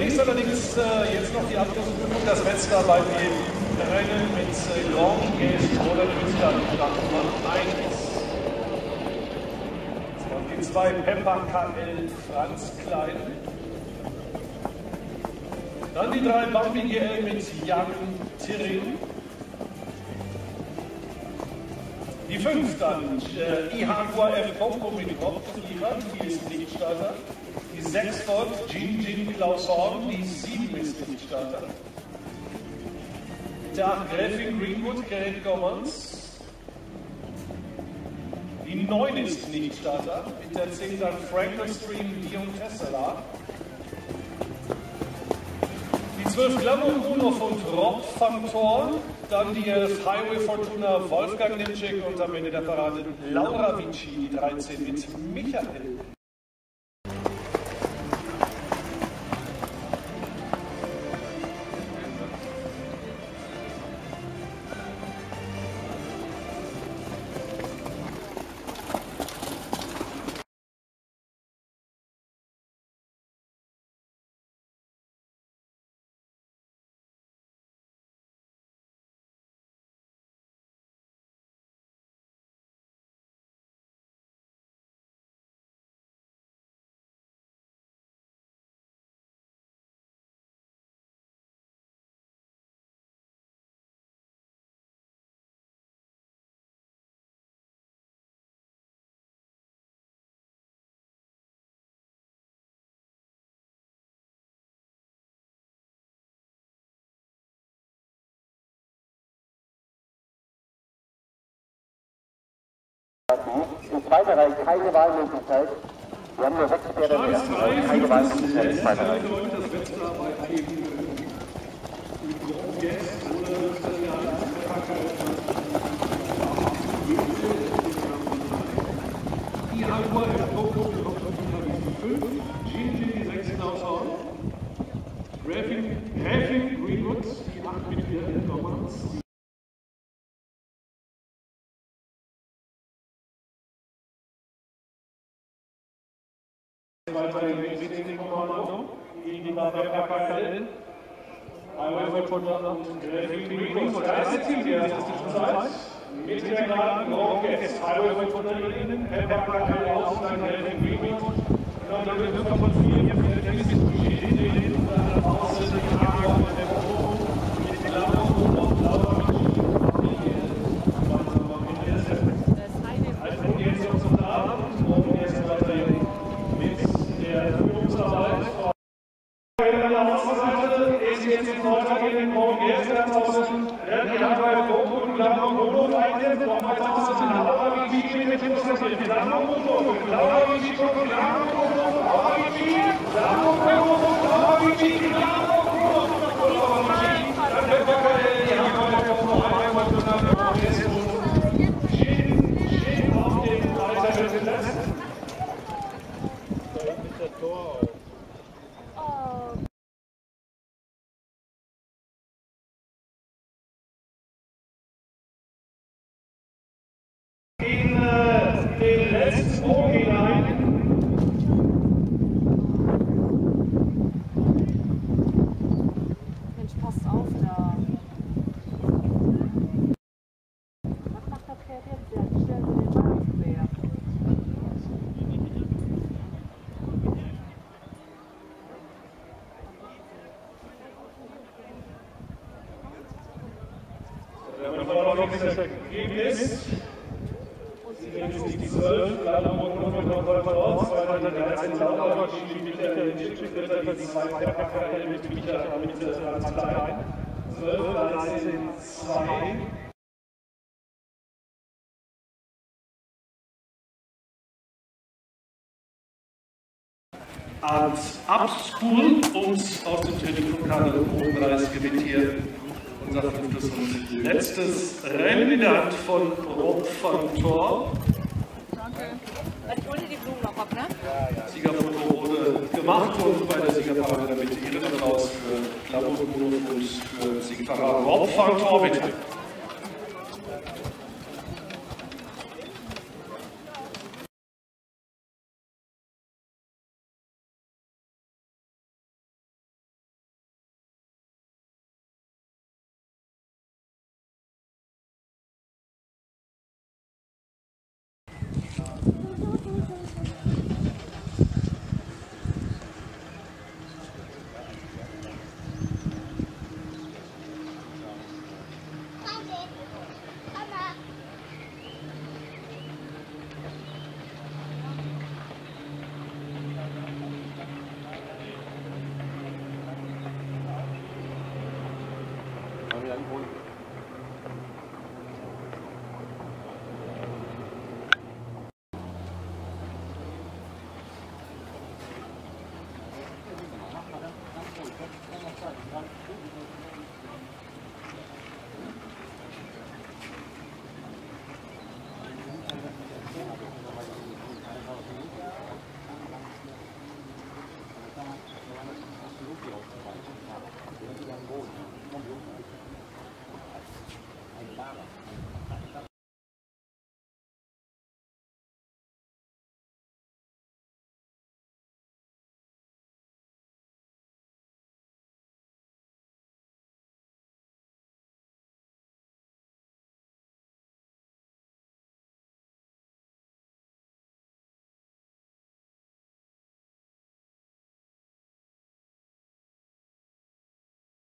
Zunächst allerdings äh, jetzt noch die Abschlussprüfung. Das Wetzlar bei dem Rennen mit äh, Grand Gest oder Künstler Start Nummer 1. Das waren die zwei Pepper KL Franz Klein. Dann die drei Bambi GL mit Jan Tiring. Die fünf dann äh, Ihagua F. Koko mit Rob geliefert, die ist Lichtstarter. Die sechs dort Jin Jin Klaus Horn, die sieben ist Lichtstarter. Der acht Gräfin Greenwood, Gerrit Gommans. Die neun ist Lichtstarter. Mit der zehn dann Frankelstream Dion Tessela. Die 12 Glamour Bruno von Rob van Thor, dann die 11 Highway Fortuna Wolfgang Nimczyk und am Ende der Parade Laura Vici, die 13 mit Michael. In zweiter Reihe keine Wahlmöglichkeit. Wir haben nur sechs Pferde in der ersten Reihe, keine Wahlmöglichkeit. In zweiter Reihe. Das Wetzlar bei dem Grand Guest oder die Jaguar im Coco mit Fortuna die 5, Gin Gin die 6 Klaus Horn, Gräfin, Gräfin Greenwood die 8 mit Gerrit Gommans, weiter im Risikokommando gegen die Bavaria Einmal von und Gräfin Greenwood. Da ist die die erste Zeit. Mit der geraden Rockets. Highway von Ihnen, Pepper aus, dann Gräfin Greenwood. Und dann wird Nummer von 4 mit der nächsten Geschichte und dann außen die Hammer und der Bogen mit Laura und Laura Also jetzt zum Abend und jetzt weiter mit der Führungsarbeit. ist jetzt in Vorteil gegen Morgen erst draußen. Die hat bei Bochum Laura Mono einsetzt, nochmal draußen Laura Vici mit dem Schlusslicht. Laura Mono, Laura Vici, Laura Mono, Laura Vici, Laura Mono, Laura Vici, Laura Mono, Laura Vici. Dann wird der die haben wir noch einmal zusammen. Schön, schön auf den Reiter gesetzt. Da hinten ist das Tor auf. in äh, den letzten Bogen hinein. Mensch, passt auf da. Was macht das Pferd jetzt? Ja, stellen Sie den Wagen quer. Wenn gegeben ist, sind jetzt die 12, leider wurden nur noch Läufer raus, weil der 13 Laufer die Michael Schicksal, die zwei Pepperkakelle mit Michael mit als klein. 12, 13, 2. Als Abspool uns aus dem Telefonkanal Obenreis gewinnt hier unser letztes Rennen in der Hand von Rob van Tor. Ich hole die Blumen noch ab, ne? Siegerfoto wurde gemacht und bei der Siegerparade bitte Ihre raus für Klappus und für Siegfahrer Rob van Tor bitte.